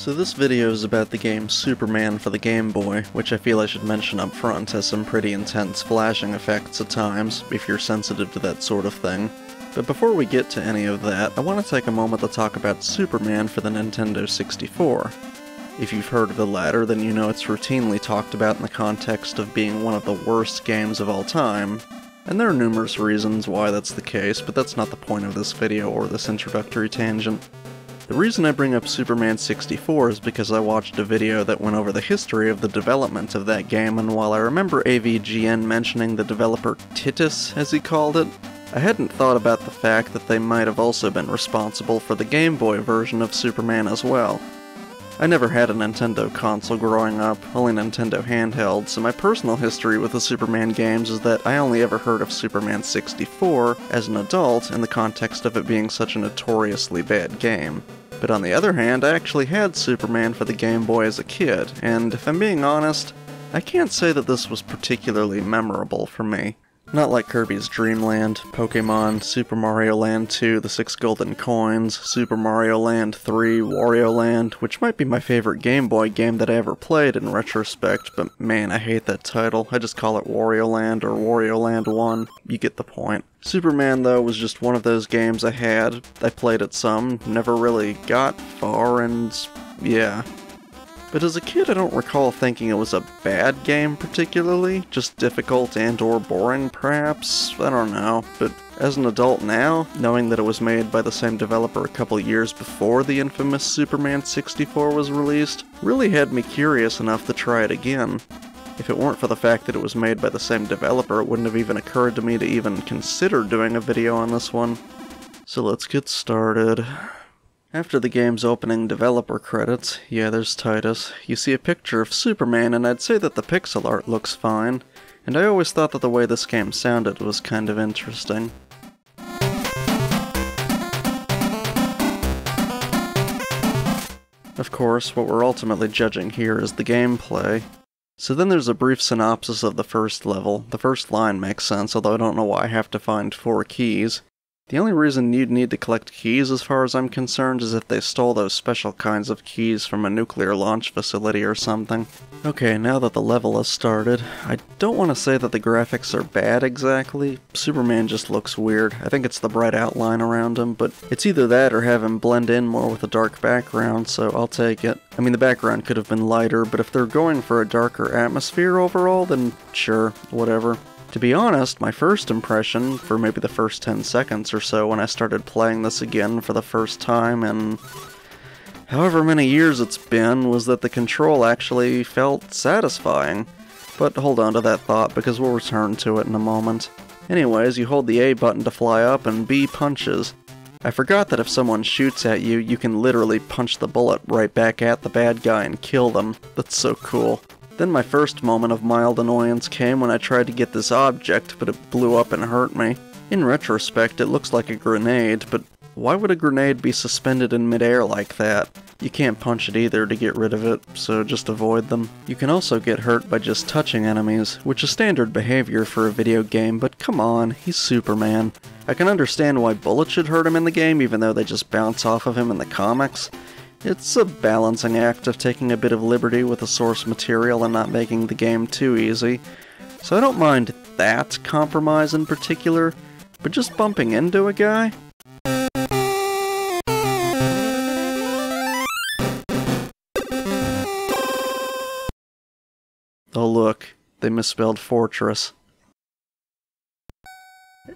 So this video is about the game Superman for the Game Boy, which I feel I should mention up front has some pretty intense flashing effects at times, if you're sensitive to that sort of thing. But before we get to any of that, I want to take a moment to talk about Superman for the Nintendo 64. If you've heard of the latter, then you know it's routinely talked about in the context of being one of the worst games of all time, and there are numerous reasons why that's the case, but that's not the point of this video or this introductory tangent. The reason I bring up Superman 64 is because I watched a video that went over the history of the development of that game, and while I remember AVGN mentioning the developer Titus, as he called it, I hadn't thought about the fact that they might have also been responsible for the Game Boy version of Superman as well. I never had a Nintendo console growing up, only Nintendo handheld, so my personal history with the Superman games is that I only ever heard of Superman 64 as an adult in the context of it being such a notoriously bad game. But on the other hand, I actually had Superman for the Game Boy as a kid, and if I'm being honest, I can't say that this was particularly memorable for me. Not like Kirby's Dream Land, Pokemon, Super Mario Land 2, The Six Golden Coins, Super Mario Land 3, Wario Land, which might be my favorite Game Boy game that I ever played in retrospect, but man, I hate that title. I just call it Wario Land or Wario Land 1. You get the point. Superman, though, was just one of those games I had. I played it some, never really got far, and yeah, but as a kid I don't recall thinking it was a bad game particularly, just difficult and or boring perhaps, I don't know, but as an adult now, knowing that it was made by the same developer a couple years before the infamous Superman 64 was released, really had me curious enough to try it again. If it weren't for the fact that it was made by the same developer, it wouldn't have even occurred to me to even consider doing a video on this one. So let's get started. After the game's opening developer credits, yeah, there's Titus, you see a picture of Superman, and I'd say that the pixel art looks fine, and I always thought that the way this game sounded was kind of interesting. Of course, what we're ultimately judging here is the gameplay. So then there's a brief synopsis of the first level. The first line makes sense, although I don't know why I have to find four keys. The only reason you'd need to collect keys as far as I'm concerned is if they stole those special kinds of keys from a nuclear launch facility or something. Okay, now that the level has started, I don't want to say that the graphics are bad exactly. Superman just looks weird. I think it's the bright outline around him, but it's either that or have him blend in more with a dark background, so I'll take it. I mean, the background could have been lighter, but if they're going for a darker atmosphere overall, then sure, whatever. To be honest, my first impression, for maybe the first 10 seconds or so when I started playing this again for the first time in however many years it's been, was that the control actually felt satisfying. But hold on to that thought because we'll return to it in a moment. Anyways, you hold the A button to fly up and B punches. I forgot that if someone shoots at you, you can literally punch the bullet right back at the bad guy and kill them. That's so cool. Then my first moment of mild annoyance came when I tried to get this object, but it blew up and hurt me. In retrospect, it looks like a grenade, but why would a grenade be suspended in midair like that? You can't punch it either to get rid of it, so just avoid them. You can also get hurt by just touching enemies, which is standard behavior for a video game, but come on, he's Superman. I can understand why bullets should hurt him in the game even though they just bounce off of him in the comics, it's a balancing act of taking a bit of liberty with the source material and not making the game too easy. So I don't mind that compromise in particular, but just bumping into a guy? Oh look, they misspelled fortress.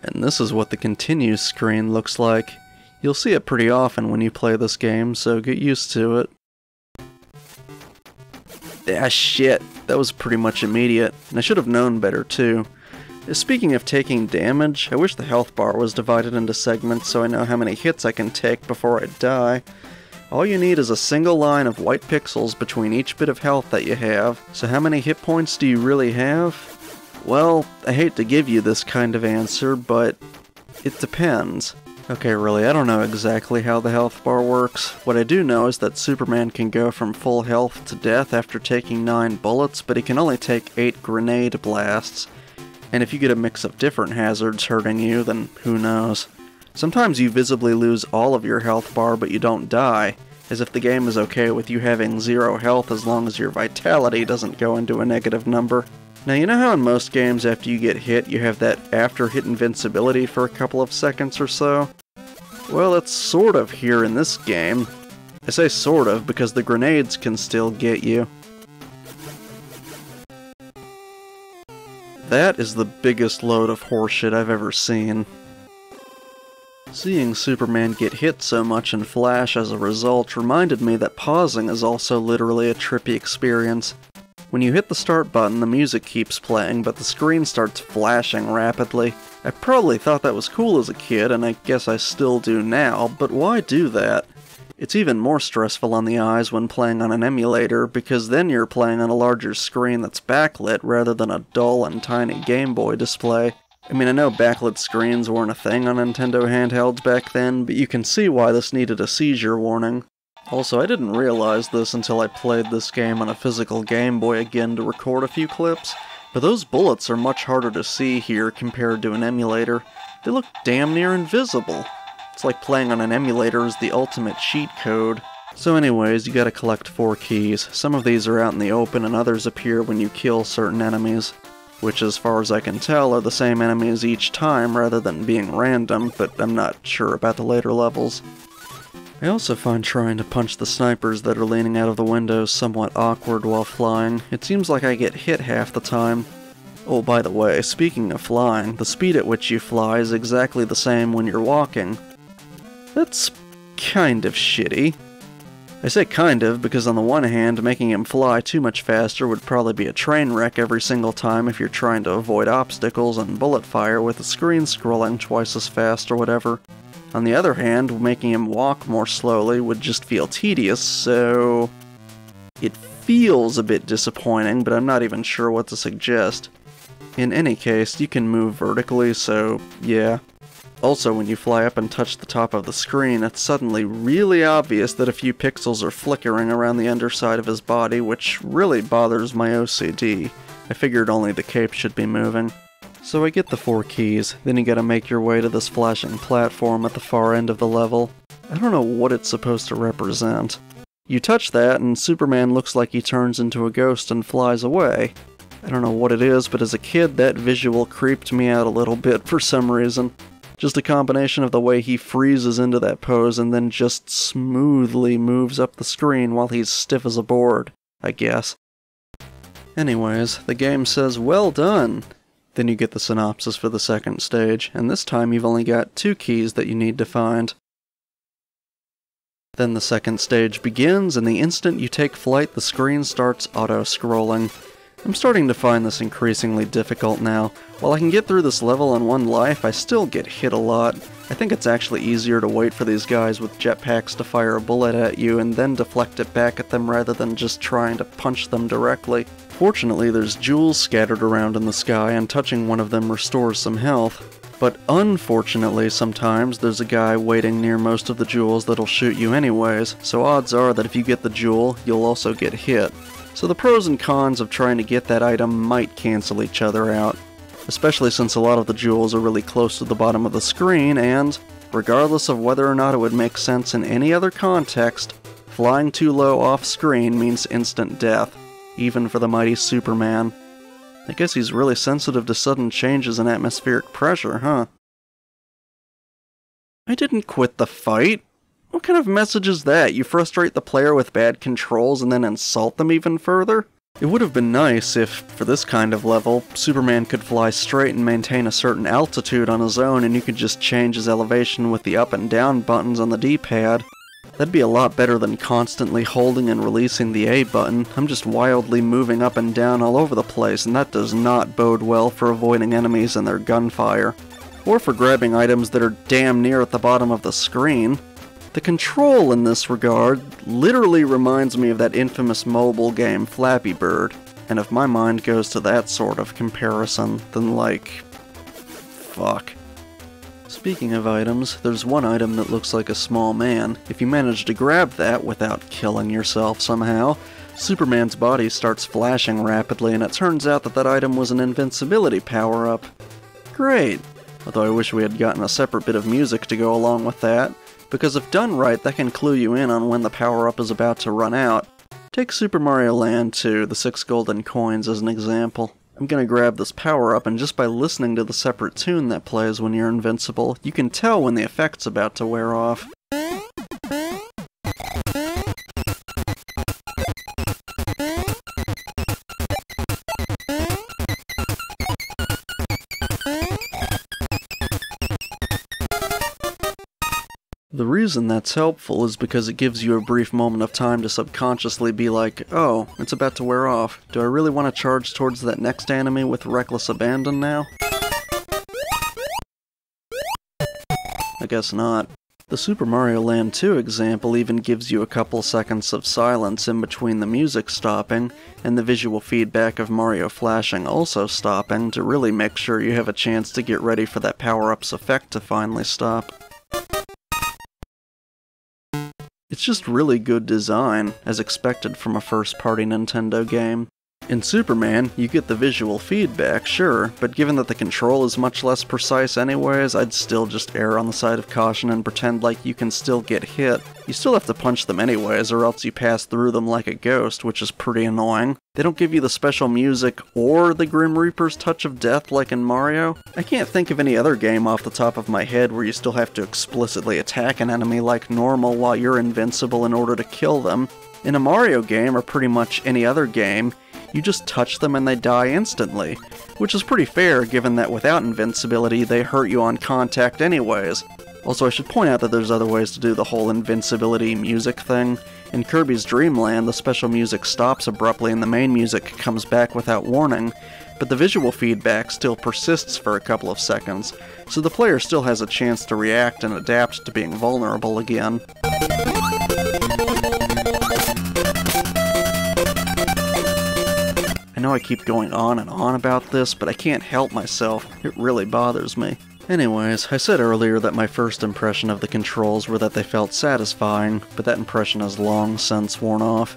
And this is what the continue screen looks like. You'll see it pretty often when you play this game, so get used to it. Ah shit, that was pretty much immediate, and I should have known better too. Speaking of taking damage, I wish the health bar was divided into segments so I know how many hits I can take before I die. All you need is a single line of white pixels between each bit of health that you have, so how many hit points do you really have? Well, I hate to give you this kind of answer, but it depends. Okay, really, I don't know exactly how the health bar works. What I do know is that Superman can go from full health to death after taking 9 bullets, but he can only take 8 grenade blasts. And if you get a mix of different hazards hurting you, then who knows. Sometimes you visibly lose all of your health bar but you don't die, as if the game is okay with you having zero health as long as your vitality doesn't go into a negative number. Now, you know how in most games, after you get hit, you have that after hit invincibility for a couple of seconds or so? Well, it's sort of here in this game. I say sort of because the grenades can still get you. That is the biggest load of horseshit I've ever seen. Seeing Superman get hit so much in Flash as a result reminded me that pausing is also literally a trippy experience. When you hit the start button, the music keeps playing, but the screen starts flashing rapidly. I probably thought that was cool as a kid, and I guess I still do now, but why do that? It's even more stressful on the eyes when playing on an emulator, because then you're playing on a larger screen that's backlit rather than a dull and tiny Game Boy display. I mean, I know backlit screens weren't a thing on Nintendo handhelds back then, but you can see why this needed a seizure warning. Also, I didn't realize this until I played this game on a physical Game Boy again to record a few clips, but those bullets are much harder to see here compared to an emulator. They look damn near invisible. It's like playing on an emulator is the ultimate cheat code. So anyways, you gotta collect four keys. Some of these are out in the open and others appear when you kill certain enemies. Which as far as I can tell are the same enemies each time rather than being random, but I'm not sure about the later levels. I also find trying to punch the snipers that are leaning out of the windows somewhat awkward while flying. It seems like I get hit half the time. Oh, by the way, speaking of flying, the speed at which you fly is exactly the same when you're walking. That's kind of shitty. I say kind of because on the one hand, making him fly too much faster would probably be a train wreck every single time if you're trying to avoid obstacles and bullet fire with the screen scrolling twice as fast or whatever. On the other hand, making him walk more slowly would just feel tedious, so... It feels a bit disappointing, but I'm not even sure what to suggest. In any case, you can move vertically, so yeah, also, when you fly up and touch the top of the screen, it's suddenly really obvious that a few pixels are flickering around the underside of his body, which really bothers my OCD. I figured only the cape should be moving. So I get the four keys, then you gotta make your way to this flashing platform at the far end of the level. I don't know what it's supposed to represent. You touch that, and Superman looks like he turns into a ghost and flies away. I don't know what it is, but as a kid, that visual creeped me out a little bit for some reason. Just a combination of the way he freezes into that pose and then just smoothly moves up the screen while he's stiff as a board, I guess. Anyways, the game says, well done! Then you get the synopsis for the second stage, and this time you've only got two keys that you need to find. Then the second stage begins, and the instant you take flight, the screen starts auto-scrolling. I'm starting to find this increasingly difficult now. While I can get through this level on one life, I still get hit a lot. I think it's actually easier to wait for these guys with jetpacks to fire a bullet at you and then deflect it back at them rather than just trying to punch them directly. Fortunately, there's jewels scattered around in the sky and touching one of them restores some health. But unfortunately, sometimes there's a guy waiting near most of the jewels that'll shoot you anyways, so odds are that if you get the jewel, you'll also get hit. So the pros and cons of trying to get that item might cancel each other out, especially since a lot of the jewels are really close to the bottom of the screen and, regardless of whether or not it would make sense in any other context, flying too low off screen means instant death, even for the mighty Superman. I guess he's really sensitive to sudden changes in atmospheric pressure, huh? I didn't quit the fight. What kind of message is that? You frustrate the player with bad controls and then insult them even further? It would have been nice if, for this kind of level, Superman could fly straight and maintain a certain altitude on his own and you could just change his elevation with the up and down buttons on the D-pad. That'd be a lot better than constantly holding and releasing the A button. I'm just wildly moving up and down all over the place, and that does not bode well for avoiding enemies and their gunfire. Or for grabbing items that are damn near at the bottom of the screen. The control in this regard literally reminds me of that infamous mobile game Flappy Bird, and if my mind goes to that sort of comparison, then like... fuck. Speaking of items, there's one item that looks like a small man. If you manage to grab that without killing yourself somehow, Superman's body starts flashing rapidly and it turns out that that item was an invincibility power-up. Great! Although I wish we had gotten a separate bit of music to go along with that. because if done right, that can clue you in on when the power up is about to run out. Take Super Mario Land 2, the 6 golden coins, as an example. I'm gonna grab this power up, and just by listening to the separate tune that plays when you're invincible, you can tell when the effect's about to wear off. The reason that's helpful is because it gives you a brief moment of time to subconsciously be like, oh, it's about to wear off. Do I really want to charge towards that next enemy with reckless abandon now? I guess not. The Super Mario Land 2 example even gives you a couple seconds of silence in between the music stopping and the visual feedback of Mario flashing also stopping to really make sure you have a chance to get ready for that power-up's effect to finally stop. It's just really good design, as expected from a first-party Nintendo game. In Superman, you get the visual feedback, sure, but given that the control is much less precise anyways, I'd still just err on the side of caution and pretend like you can still get hit. You still have to punch them anyways, or else you pass through them like a ghost, which is pretty annoying. They don't give you the special music or the Grim Reaper's touch of death like in Mario. I can't think of any other game off the top of my head where you still have to explicitly attack an enemy like normal while you're invincible in order to kill them. In a Mario game, or pretty much any other game, you just touch them and they die instantly, which is pretty fair given that without invincibility they hurt you on contact anyways. Also, I should point out that there's other ways to do the whole invincibility music thing. In Kirby's Dream Land, the special music stops abruptly and the main music comes back without warning, but the visual feedback still persists for a couple of seconds, so the player still has a chance to react and adapt to being vulnerable again. Know I keep going on and on about this, but I can't help myself. It really bothers me. Anyways, I said earlier that my first impression of the controls were that they felt satisfying, but that impression has long since worn off.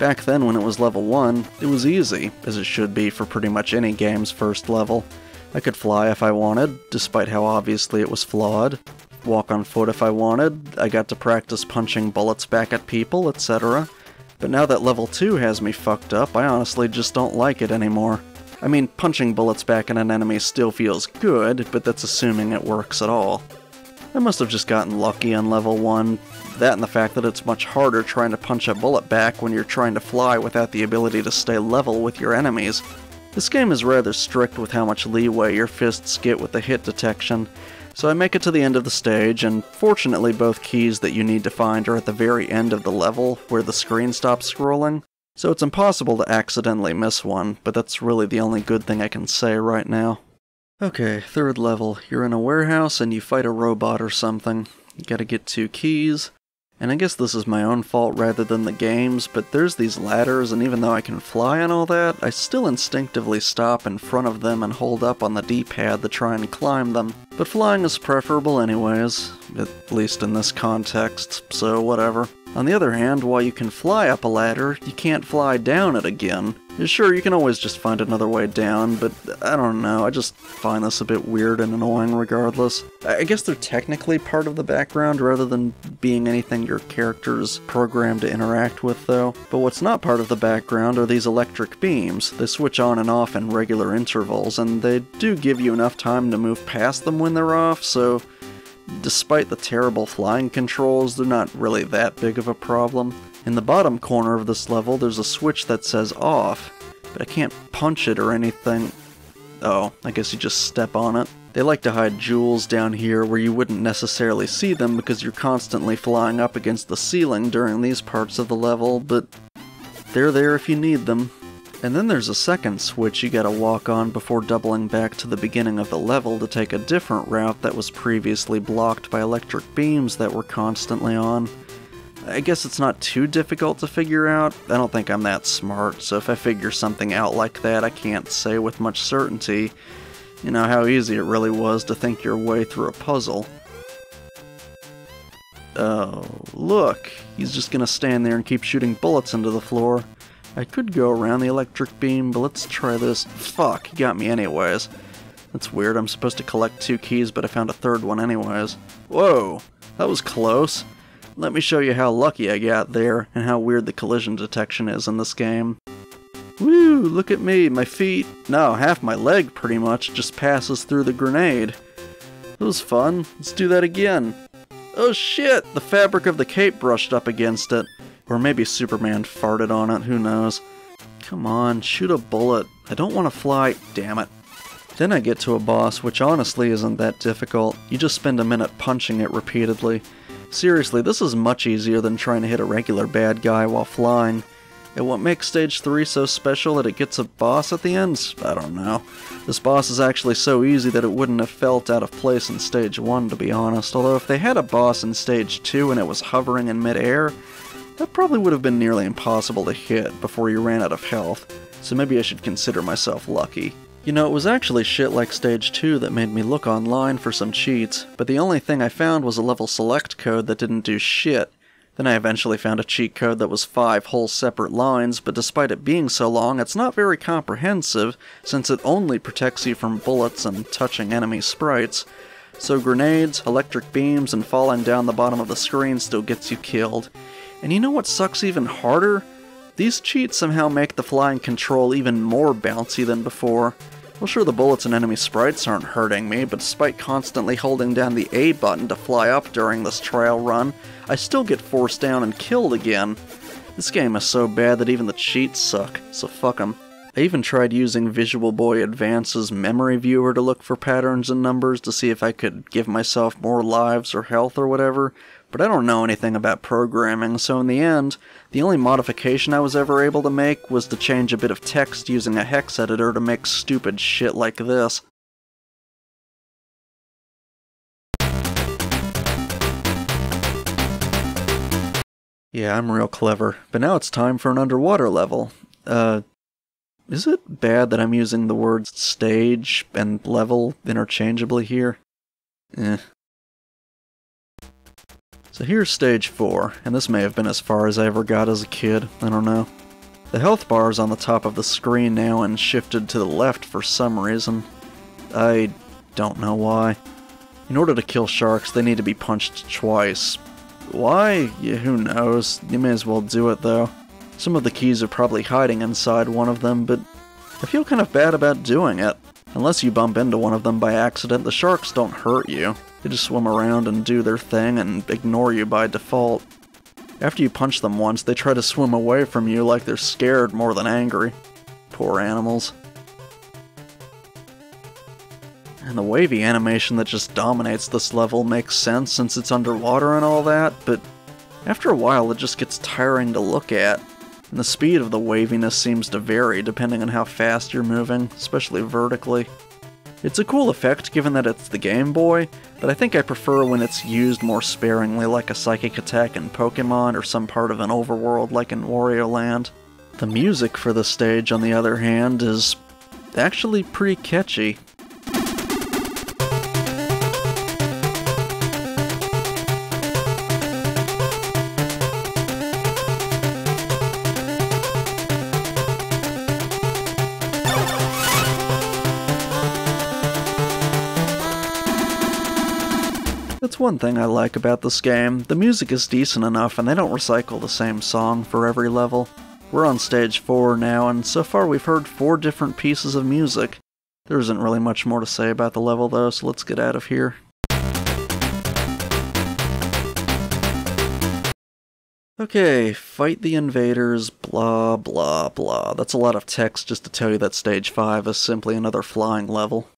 Back then, when it was level 1, it was easy, as it should be for pretty much any game's first level. I could fly if I wanted, despite how obviously it was flawed. Walk on foot if I wanted, I got to practice punching bullets back at people, etc. But now that level 2 has me fucked up, I honestly just don't like it anymore. I mean, punching bullets back at an enemy still feels good, but that's assuming it works at all. I must have just gotten lucky on level 1, that and the fact that it's much harder trying to punch a bullet back when you're trying to fly without the ability to stay level with your enemies. This game is rather strict with how much leeway your fists get with the hit detection, so I make it to the end of the stage, and fortunately both keys that you need to find are at the very end of the level, where the screen stops scrolling. So it's impossible to accidentally miss one, but that's really the only good thing I can say right now. Okay, third level. You're in a warehouse and you fight a robot or something. You gotta get two keys. And I guess this is my own fault rather than the game's, but there's these ladders, and even though I can fly and all that, I still instinctively stop in front of them and hold up on the D-pad to try and climb them. But flying is preferable anyways, at least in this context, so whatever. On the other hand, while you can fly up a ladder, you can't fly down it again. Sure, you can always just find another way down, but I don't know, I just find this a bit weird and annoying regardless. I guess they're technically part of the background rather than being anything your character's programmed to interact with, though. But what's not part of the background are these electric beams. They switch on and off in regular intervals, and they do give you enough time to move past them when they're off, so despite the terrible flying controls, they're not really that big of a problem. In the bottom corner of this level, there's a switch that says off, but I can't punch it or anything. Oh, I guess you just step on it. They like to hide jewels down here where you wouldn't necessarily see them because you're constantly flying up against the ceiling during these parts of the level, but they're there if you need them. And then there's a second switch you gotta walk on before doubling back to the beginning of the level to take a different route that was previously blocked by electric beams that were constantly on. I guess it's not too difficult to figure out. I don't think I'm that smart, so if I figure something out like that, I can't say with much certainty, you know, how easy it really was to think your way through a puzzle. Oh, look, he's just gonna stand there and keep shooting bullets into the floor. I could go around the electric beam, but let's try this. Fuck, he got me anyways. That's weird, I'm supposed to collect two keys, but I found a third one anyways. Whoa! That was close. Let me show you how lucky I got there, and how weird the collision detection is in this game. Woo, look at me, my feet, no, half my leg pretty much, just passes through the grenade. It was fun, let's do that again. Oh shit, the fabric of the cape brushed up against it. Or maybe Superman farted on it, who knows. Come on, shoot a bullet. I don't want to fly, damn it. Then I get to a boss, which honestly isn't that difficult. You just spend a minute punching it repeatedly. Seriously, this is much easier than trying to hit a regular bad guy while flying. And what makes Stage 3 so special that it gets a boss at the end? I don't know. This boss is actually so easy that it wouldn't have felt out of place in Stage 1, to be honest, although if they had a boss in Stage 2 and it was hovering in midair, that probably would have been nearly impossible to hit before you ran out of health, so maybe I should consider myself lucky. You know, it was actually shit like Stage 2 that made me look online for some cheats, but the only thing I found was a level select code that didn't do shit. Then I eventually found a cheat code that was five whole separate lines, but despite it being so long, it's not very comprehensive, since it only protects you from bullets and touching enemy sprites. So grenades, electric beams, and falling down the bottom of the screen still gets you killed. And you know what sucks even harder? These cheats somehow make the flying control even more bouncy than before. Well, sure, the bullets and enemy sprites aren't hurting me, but despite constantly holding down the A button to fly up during this trial run, I still get forced down and killed again. This game is so bad that even the cheats suck, so fuck 'em. I even tried using Visual Boy Advance's memory viewer to look for patterns and numbers to see if I could give myself more lives or health or whatever, but I don't know anything about programming, so in the end, the only modification I was ever able to make was to change a bit of text using a hex editor to make stupid shit like this. Yeah, I'm real clever, but now it's time for an underwater level. Uh, is it bad that I'm using the words stage and level interchangeably here? Eh. So here's stage 4, and this may have been as far as I ever got as a kid, I don't know. The health bar is on the top of the screen now and shifted to the left for some reason. I don't know why. In order to kill sharks, they need to be punched twice. Why? Yeah, who knows. You may as well do it though. Some of the keys are probably hiding inside one of them, but I feel kind of bad about doing it. Unless you bump into one of them by accident, the sharks don't hurt you. They just swim around and do their thing and ignore you by default. After you punch them once, they try to swim away from you like they're scared more than angry. Poor animals. And the wavy animation that just dominates this level makes sense since it's underwater and all that, but after a while it just gets tiring to look at. And the speed of the waviness seems to vary depending on how fast you're moving, especially vertically. It's a cool effect given that it's the Game Boy, but I think I prefer when it's used more sparingly like a psychic attack in Pokemon or some part of an overworld like in Wario Land. The music for the stage, on the other hand, is actually pretty catchy. That's one thing I like about this game. The music is decent enough and they don't recycle the same song for every level. We're on stage 4 now, and so far we've heard four different pieces of music. There isn't really much more to say about the level though, so let's get out of here. Okay, fight the invaders, blah blah blah. That's a lot of text just to tell you that stage 5 is simply another flying level.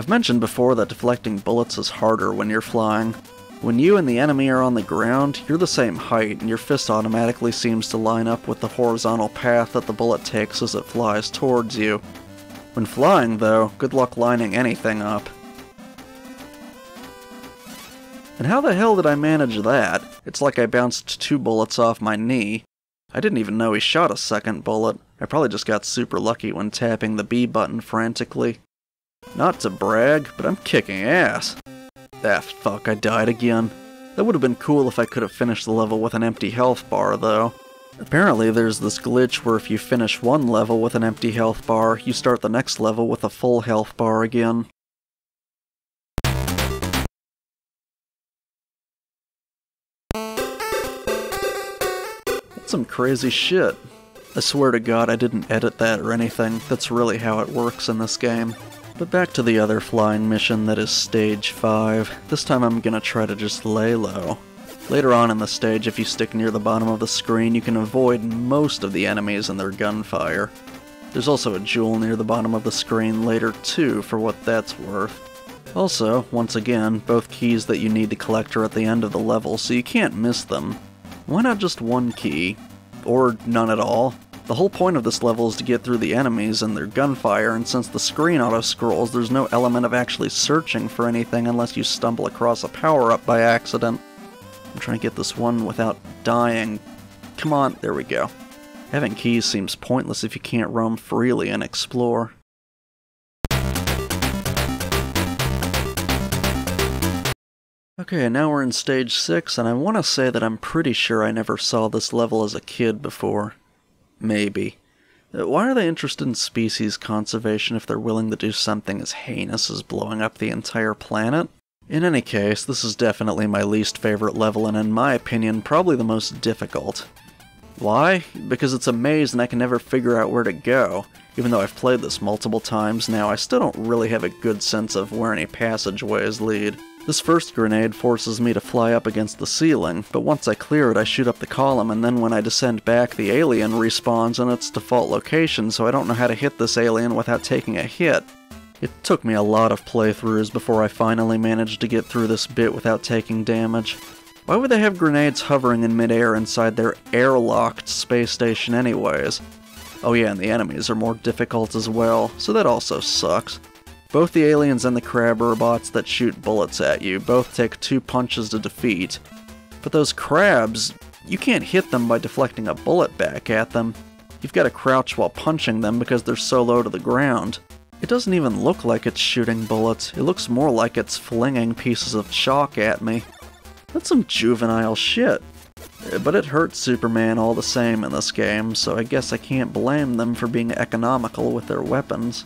I've mentioned before that deflecting bullets is harder when you're flying. When you and the enemy are on the ground, you're the same height, and your fist automatically seems to line up with the horizontal path that the bullet takes as it flies towards you. When flying, though, good luck lining anything up. And how the hell did I manage that? It's like I bounced two bullets off my knee. I didn't even know he shot a second bullet. I probably just got super lucky when tapping the B button frantically. Not to brag, but I'm kicking ass. Ah, fuck, I died again. That would have been cool if I could have finished the level with an empty health bar, though. Apparently there's this glitch where if you finish one level with an empty health bar, you start the next level with a full health bar again. That's some crazy shit. I swear to god I didn't edit that or anything, that's really how it works in this game. But back to the other flying mission that is Stage 5. This time I'm gonna try to just lay low. Later on in the stage, if you stick near the bottom of the screen, you can avoid most of the enemies and their gunfire. There's also a jewel near the bottom of the screen later too, for what that's worth. Also, once again, both keys that you need to collect are at the end of the level, so you can't miss them. Why not just one key? Or none at all? The whole point of this level is to get through the enemies and their gunfire, and since the screen auto-scrolls, there's no element of actually searching for anything unless you stumble across a power-up by accident. I'm trying to get this one without dying. Come on, there we go. Having keys seems pointless if you can't roam freely and explore. Okay, now we're in stage 6, and I want to say that I'm pretty sure I never saw this level as a kid before. Maybe. Uh, why are they interested in species conservation if they're willing to do something as heinous as blowing up the entire planet? In any case, this is definitely my least favorite level, and in my opinion, probably the most difficult. Why? Because it's a maze and I can never figure out where to go. Even though I've played this multiple times now, I still don't really have a good sense of where any passageways lead. This first grenade forces me to fly up against the ceiling, but once I clear it I shoot up the column and then when I descend back the alien respawns in its default location so I don't know how to hit this alien without taking a hit. It took me a lot of playthroughs before I finally managed to get through this bit without taking damage. Why would they have grenades hovering in midair inside their airlocked space station anyways? Oh yeah, and the enemies are more difficult as well, so that also sucks. Both the aliens and the crab robots that shoot bullets at you both take two punches to defeat. But those crabs, you can't hit them by deflecting a bullet back at them. You've got to crouch while punching them because they're so low to the ground. It doesn't even look like it's shooting bullets, it looks more like it's flinging pieces of chalk at me. That's some juvenile shit. But it hurts Superman all the same in this game, so I guess I can't blame them for being economical with their weapons.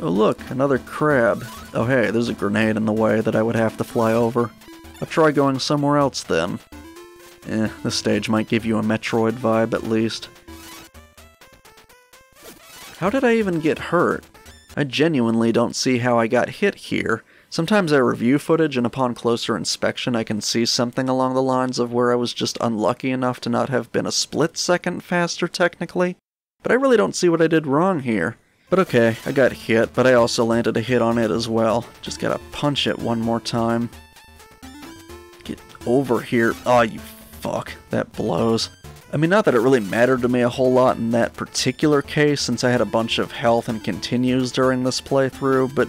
Oh look, another crab. Oh hey, there's a grenade in the way that I would have to fly over. I'll try going somewhere else then. Eh, this stage might give you a Metroid vibe at least. How did I even get hurt? I genuinely don't see how I got hit here. Sometimes I review footage and upon closer inspection I can see something along the lines of where I was just unlucky enough to not have been a split second faster technically. But I really don't see what I did wrong here. But okay, I got hit, but I also landed a hit on it as well. Just gotta punch it one more time. Get over here. Oh, you fuck. That blows. I mean, not that it really mattered to me a whole lot in that particular case, since I had a bunch of health and continues during this playthrough, but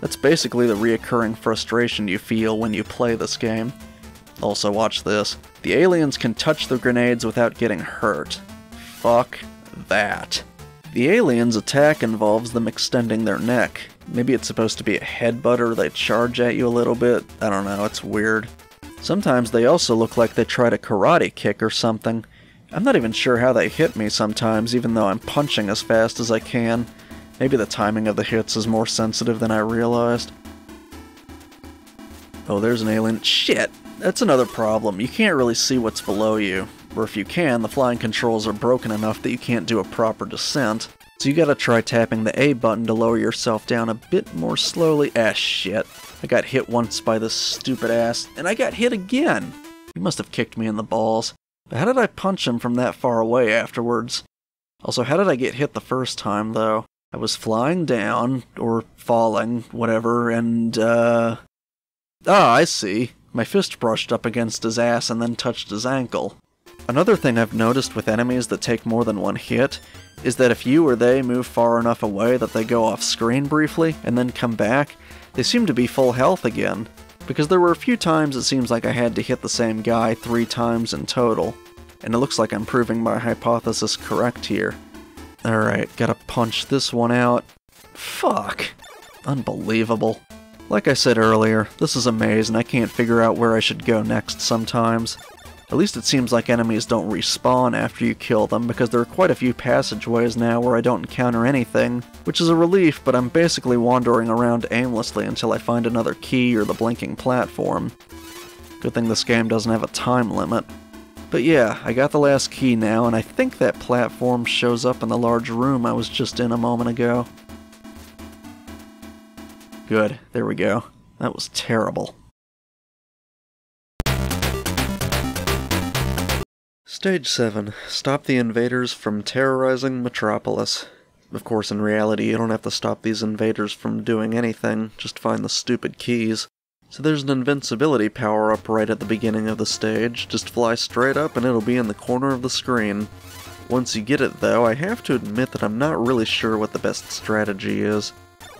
that's basically the reoccurring frustration you feel when you play this game. Also, watch this. The aliens can touch the grenades without getting hurt. Fuck that. The aliens' attack involves them extending their neck. Maybe it's supposed to be a headbutt or they charge at you a little bit. I don't know, it's weird. Sometimes they also look like they try to karate kick or something. I'm not even sure how they hit me sometimes, even though I'm punching as fast as I can. Maybe the timing of the hits is more sensitive than I realized. Oh, there's an alien. Shit! That's another problem. You can't really see what's below you or if you can, the flying controls are broken enough that you can't do a proper descent. So you gotta try tapping the A button to lower yourself down a bit more slowly. Ah, shit. I got hit once by this stupid ass, and I got hit again! He must have kicked me in the balls. But how did I punch him from that far away afterwards? Also, how did I get hit the first time, though? I was flying down, or falling, whatever, and, uh... Ah, I see. My fist brushed up against his ass and then touched his ankle. Another thing I've noticed with enemies that take more than one hit is that if you or they move far enough away that they go off screen briefly and then come back, they seem to be full health again. Because there were a few times it seems like I had to hit the same guy three times in total. And it looks like I'm proving my hypothesis correct here. Alright, gotta punch this one out. Fuck. Unbelievable. Like I said earlier, this is a maze and I can't figure out where I should go next sometimes. At least it seems like enemies don't respawn after you kill them, because there are quite a few passageways now where I don't encounter anything, which is a relief, but I'm basically wandering around aimlessly until I find another key or the blinking platform. Good thing this game doesn't have a time limit. But yeah, I got the last key now, and I think that platform shows up in the large room I was just in a moment ago. Good, there we go. That was terrible. Stage 7. Stop the invaders from terrorizing Metropolis. Of course, in reality, you don't have to stop these invaders from doing anything, just find the stupid keys. So there's an invincibility power-up right at the beginning of the stage, just fly straight up and it'll be in the corner of the screen. Once you get it though, I have to admit that I'm not really sure what the best strategy is.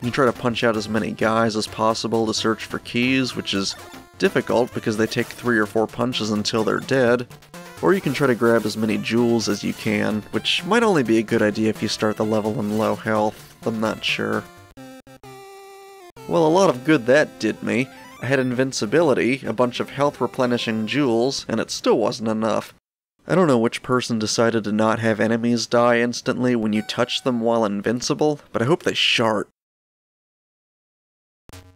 You try to punch out as many guys as possible to search for keys, which is difficult because they take three or four punches until they're dead, or you can try to grab as many jewels as you can, which might only be a good idea if you start the level in low health, I'm not sure. Well, a lot of good that did me. I had invincibility, a bunch of health replenishing jewels, and it still wasn't enough. I don't know which person decided to not have enemies die instantly when you touch them while invincible, but I hope they shart.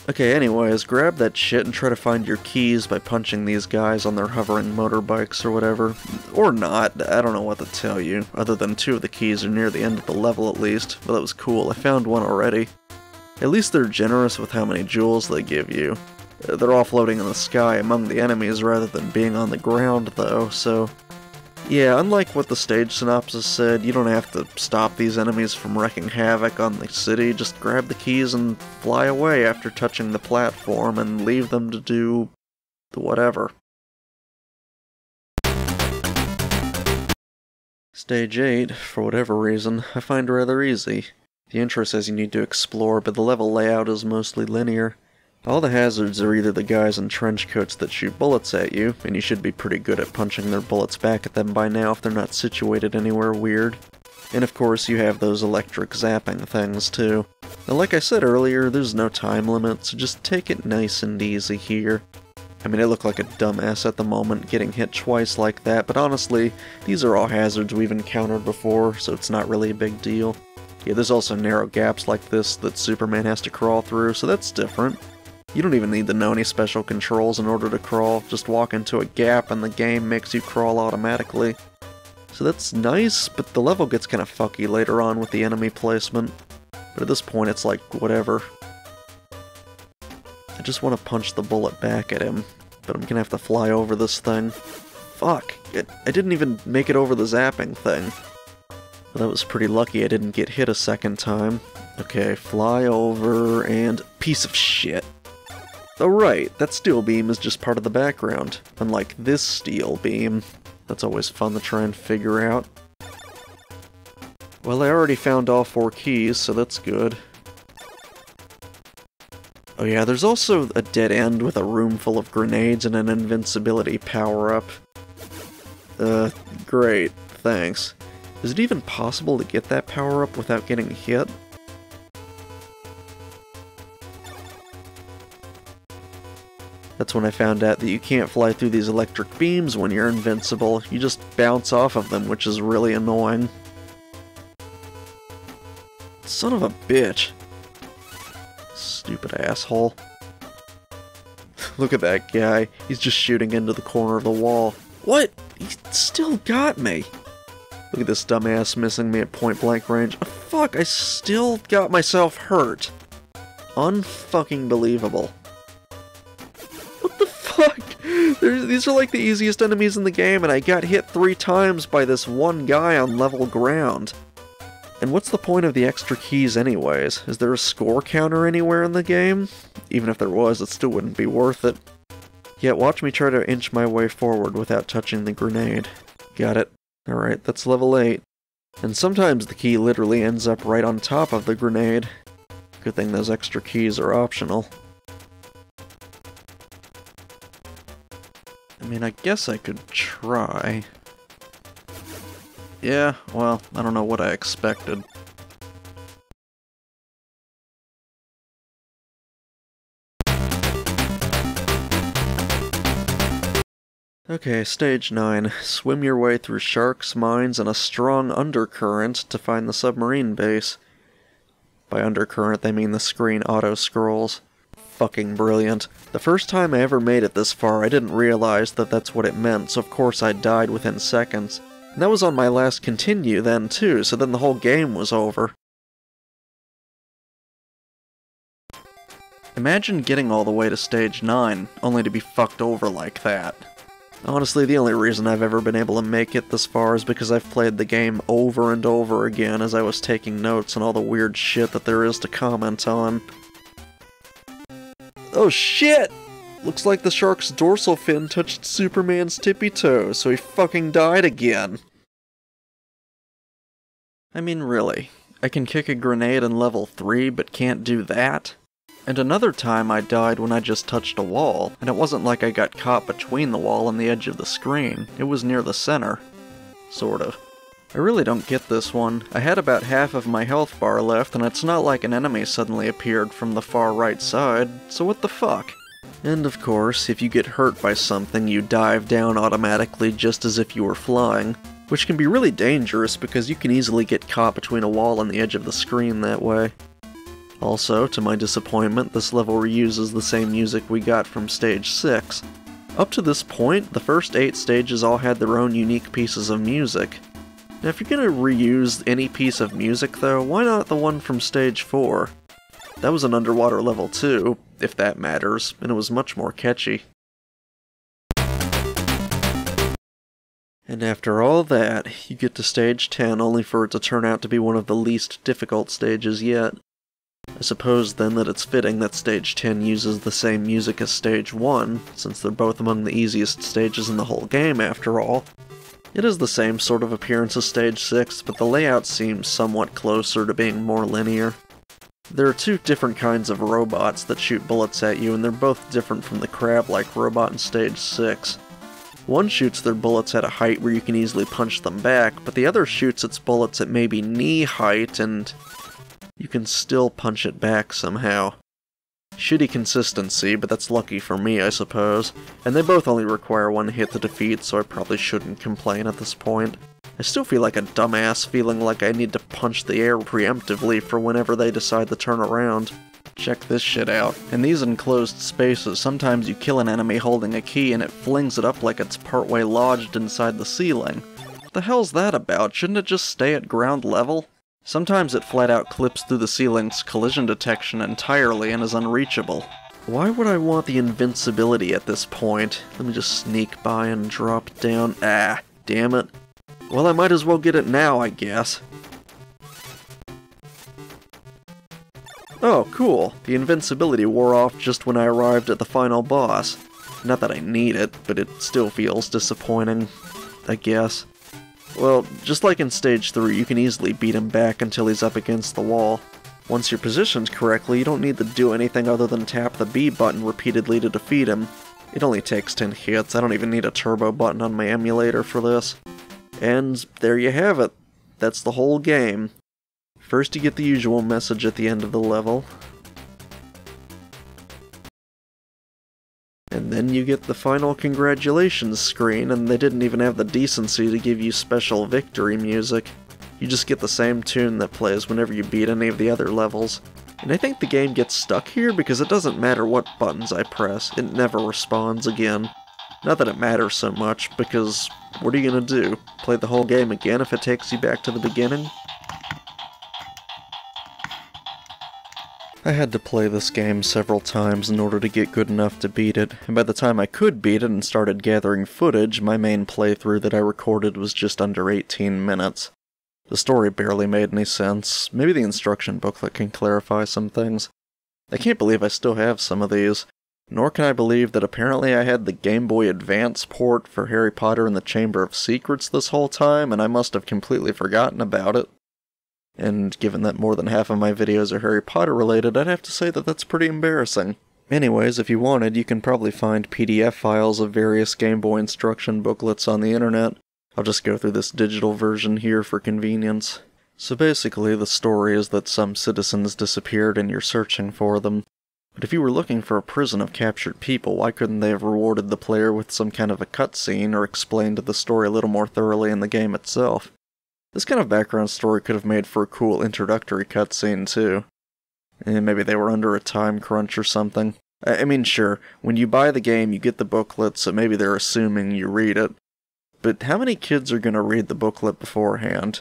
Okay, anyways, grab that shit and try to find your keys by punching these guys on their hovering motorbikes or whatever. Or not, I don't know what to tell you, other than two of the keys are near the end of the level at least, but that was cool, I found one already. At least they're generous with how many jewels they give you. They're all floating in the sky among the enemies rather than being on the ground though, so yeah, unlike what the stage synopsis said, you don't have to stop these enemies from wreaking havoc on the city, just grab the keys and fly away after touching the platform and leave them to do the whatever. Stage 8, for whatever reason, I find rather easy. The intro says you need to explore, but the level layout is mostly linear. All the hazards are either the guys in trench coats that shoot bullets at you, and you should be pretty good at punching their bullets back at them by now if they're not situated anywhere weird. And of course, you have those electric zapping things too. Now, like I said earlier, there's no time limit, so just take it nice and easy here. I mean, I look like a dumbass at the moment getting hit twice like that, but honestly, these are all hazards we've encountered before, so it's not really a big deal. Yeah, there's also narrow gaps like this that Superman has to crawl through, so that's different. You don't even need to know any special controls in order to crawl, just walk into a gap and the game makes you crawl automatically. So that's nice, but the level gets kinda fucky later on with the enemy placement. But at this point it's like, whatever. I just want to punch the bullet back at him, but I'm gonna have to fly over this thing. Fuck, it, I didn't even make it over the zapping thing. Well, that was pretty lucky I didn't get hit a second time. Okay, fly over and... piece of shit. Oh right, that steel beam is just part of the background, unlike this steel beam. That's always fun to try and figure out. Well, I already found all four keys, so that's good. Oh yeah, there's also a dead end with a room full of grenades and an invincibility power-up. Uh, great, thanks. Is it even possible to get that power-up without getting hit? That's when I found out that you can't fly through these electric beams when you're invincible. You just bounce off of them, which is really annoying. Son of a bitch. Stupid asshole. Look at that guy. He's just shooting into the corner of the wall. What? He still got me. Look at this dumbass missing me at point blank range. Oh, fuck, I still got myself hurt. Unfucking believable these are like the easiest enemies in the game, and I got hit three times by this one guy on level ground. And what's the point of the extra keys anyways? Is there a score counter anywhere in the game? Even if there was, it still wouldn't be worth it. Yet watch me try to inch my way forward without touching the grenade. Got it. Alright, that's level 8. And sometimes the key literally ends up right on top of the grenade. Good thing those extra keys are optional. I mean, I guess I could try. Yeah, well, I don't know what I expected. Okay, stage 9. Swim your way through sharks, mines, and a strong undercurrent to find the submarine base. By undercurrent, they mean the screen auto-scrolls. Fucking brilliant. The first time I ever made it this far, I didn't realize that that's what it meant, so of course I died within seconds. And that was on my last continue then, too, so then the whole game was over. Imagine getting all the way to stage 9, only to be fucked over like that. Honestly, the only reason I've ever been able to make it this far is because I've played the game over and over again as I was taking notes on all the weird shit that there is to comment on. Oh shit! Looks like the shark's dorsal fin touched Superman's tippy toe, so he fucking died again. I mean, really. I can kick a grenade in level 3, but can't do that? And another time I died when I just touched a wall, and it wasn't like I got caught between the wall and the edge of the screen, it was near the center. Sort of. I really don't get this one. I had about half of my health bar left, and it's not like an enemy suddenly appeared from the far right side, so what the fuck? And of course, if you get hurt by something, you dive down automatically just as if you were flying, which can be really dangerous because you can easily get caught between a wall and the edge of the screen that way. Also, to my disappointment, this level reuses the same music we got from stage 6. Up to this point, the first 8 stages all had their own unique pieces of music. Now if you're gonna reuse any piece of music though, why not the one from stage 4? That was an underwater level too, if that matters, and it was much more catchy. And after all that, you get to stage 10 only for it to turn out to be one of the least difficult stages yet. I suppose then that it's fitting that Stage 10 uses the same music as Stage 1, since they're both among the easiest stages in the whole game after all. It is the same sort of appearance as Stage 6, but the layout seems somewhat closer to being more linear. There are two different kinds of robots that shoot bullets at you, and they're both different from the crab-like robot in Stage 6. One shoots their bullets at a height where you can easily punch them back, but the other shoots its bullets at maybe knee height and you can still punch it back somehow. Shitty consistency, but that's lucky for me, I suppose. And they both only require one hit to defeat, so I probably shouldn't complain at this point. I still feel like a dumbass feeling like I need to punch the air preemptively for whenever they decide to turn around. Check this shit out. In these enclosed spaces, sometimes you kill an enemy holding a key and it flings it up like it's partway lodged inside the ceiling. What the hell's that about? Shouldn't it just stay at ground level? Sometimes it flat out clips through the ceiling's collision detection entirely and is unreachable. Why would I want the invincibility at this point? Let me just sneak by and drop down. Ah, damn it. Well, I might as well get it now, I guess. Oh, cool. The invincibility wore off just when I arrived at the final boss. Not that I need it, but it still feels disappointing, I guess. Well, just like in Stage 3, you can easily beat him back until he's up against the wall. Once you're positioned correctly, you don't need to do anything other than tap the B button repeatedly to defeat him. It only takes 10 hits, I don't even need a turbo button on my emulator for this. And there you have it. That's the whole game. First you get the usual message at the end of the level, And then you get the final congratulations screen, and they didn't even have the decency to give you special victory music. You just get the same tune that plays whenever you beat any of the other levels. And I think the game gets stuck here because it doesn't matter what buttons I press, it never responds again. Not that it matters so much, because what are you gonna do? Play the whole game again if it takes you back to the beginning? I had to play this game several times in order to get good enough to beat it, and by the time I could beat it and started gathering footage, my main playthrough that I recorded was just under 18 minutes. The story barely made any sense, maybe the instruction booklet can clarify some things. I can't believe I still have some of these, nor can I believe that apparently I had the Game Boy Advance port for Harry Potter and the Chamber of Secrets this whole time, and I must have completely forgotten about it. And given that more than half of my videos are Harry Potter related, I'd have to say that that's pretty embarrassing. Anyways, if you wanted, you can probably find PDF files of various Game Boy instruction booklets on the internet. I'll just go through this digital version here for convenience. So basically, the story is that some citizens disappeared and you're searching for them. But if you were looking for a prison of captured people, why couldn't they have rewarded the player with some kind of a cutscene or explained the story a little more thoroughly in the game itself? This kind of background story could have made for a cool introductory cutscene, too. And maybe they were under a time crunch or something. I mean, sure, when you buy the game, you get the booklet, so maybe they're assuming you read it. But how many kids are going to read the booklet beforehand?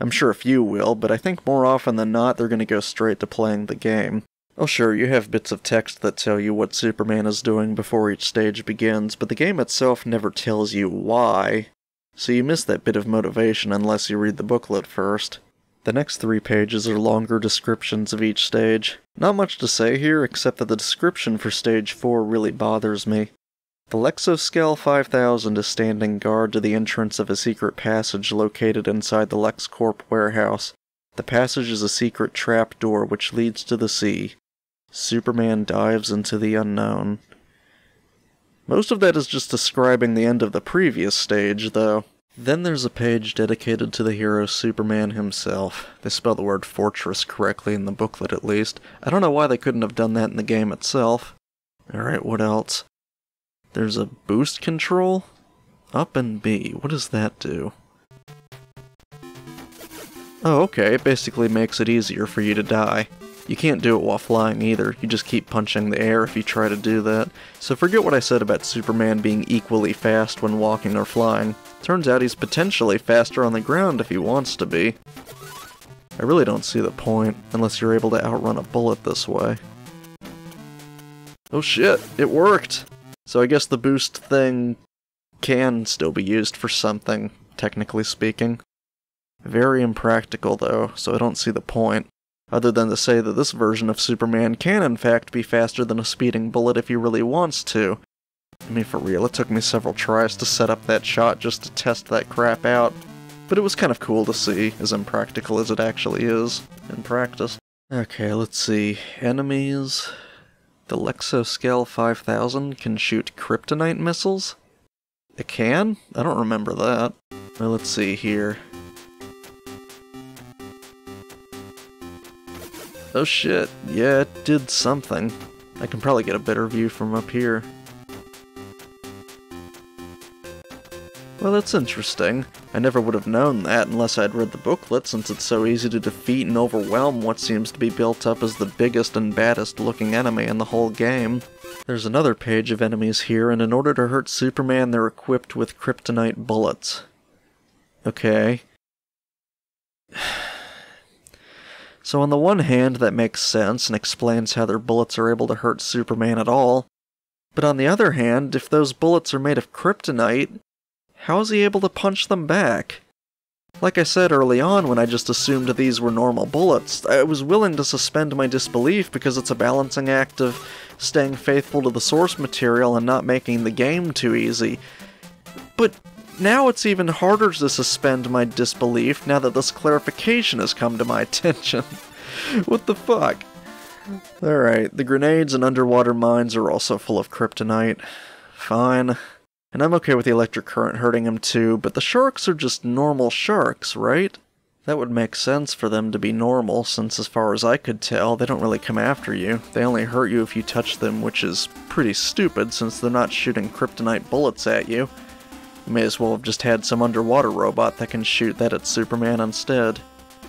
I'm sure a few will, but I think more often than not they're going to go straight to playing the game. Oh, sure, you have bits of text that tell you what Superman is doing before each stage begins, but the game itself never tells you why. So you miss that bit of motivation unless you read the booklet first. The next three pages are longer descriptions of each stage. Not much to say here, except that the description for stage 4 really bothers me. The Lexoskel 5000 is standing guard to the entrance of a secret passage located inside the LexCorp warehouse. The passage is a secret trap door which leads to the sea. Superman dives into the unknown. Most of that is just describing the end of the previous stage, though. Then there's a page dedicated to the hero Superman himself. They spell the word fortress correctly in the booklet, at least. I don't know why they couldn't have done that in the game itself. Alright, what else? There's a boost control? Up and B. What does that do? Oh, okay. It basically makes it easier for you to die. You can't do it while flying either, you just keep punching the air if you try to do that. So forget what I said about Superman being equally fast when walking or flying. Turns out he's potentially faster on the ground if he wants to be. I really don't see the point, unless you're able to outrun a bullet this way. Oh shit, it worked! So I guess the boost thing can still be used for something, technically speaking. Very impractical though, so I don't see the point other than to say that this version of Superman can in fact be faster than a speeding bullet if he really wants to. I mean, for real, it took me several tries to set up that shot just to test that crap out, but it was kind of cool to see, as impractical as it actually is in practice. Okay, let's see. Enemies. The Lexoskel 5000 can shoot kryptonite missiles? It can? I don't remember that. Well, let's see here. Oh shit, yeah, it did something. I can probably get a better view from up here. Well, that's interesting. I never would have known that unless I'd read the booklet, since it's so easy to defeat and overwhelm what seems to be built up as the biggest and baddest looking enemy in the whole game. There's another page of enemies here, and in order to hurt Superman, they're equipped with kryptonite bullets. Okay. So, on the one hand, that makes sense and explains how their bullets are able to hurt Superman at all. But on the other hand, if those bullets are made of kryptonite, how is he able to punch them back? Like I said early on when I just assumed these were normal bullets, I was willing to suspend my disbelief because it's a balancing act of staying faithful to the source material and not making the game too easy. But now it's even harder to suspend my disbelief now that this clarification has come to my attention. what the fuck? Alright, the grenades and underwater mines are also full of kryptonite. Fine. And I'm okay with the electric current hurting him too, but the sharks are just normal sharks, right? That would make sense for them to be normal, since as far as I could tell, they don't really come after you. They only hurt you if you touch them, which is pretty stupid since they're not shooting kryptonite bullets at you. You may as well have just had some underwater robot that can shoot that at Superman instead.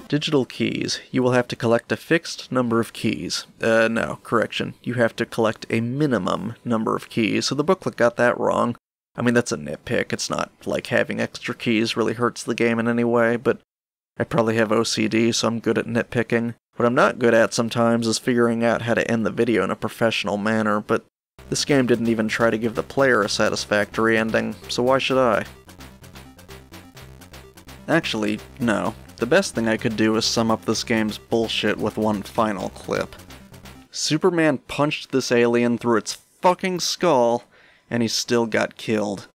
Digital keys. You will have to collect a fixed number of keys. Uh, no, correction. You have to collect a minimum number of keys, so the booklet got that wrong. I mean, that's a nitpick. It's not like having extra keys really hurts the game in any way, but I probably have OCD, so I'm good at nitpicking. What I'm not good at sometimes is figuring out how to end the video in a professional manner, but this game didn't even try to give the player a satisfactory ending, so why should I? Actually, no. The best thing I could do is sum up this game's bullshit with one final clip. Superman punched this alien through its fucking skull, and he still got killed.